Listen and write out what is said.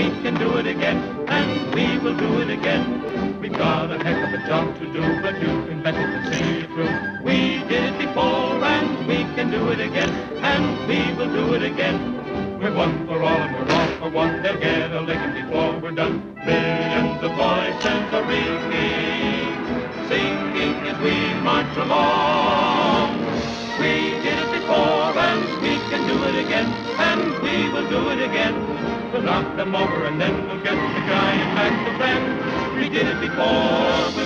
we can do it again, and we will do it again. We've got a heck of a job to do, but you can bet it will see it through. We did it before, and we can do it again, and we will do it again. We're one for all and we're all for one. They'll get a licking before we're done. Millions of voices are ringing, singing as we march along. We did it before and we can do it again, and we will do it again. Knock them over and then we'll get the giant back to them. We did it before,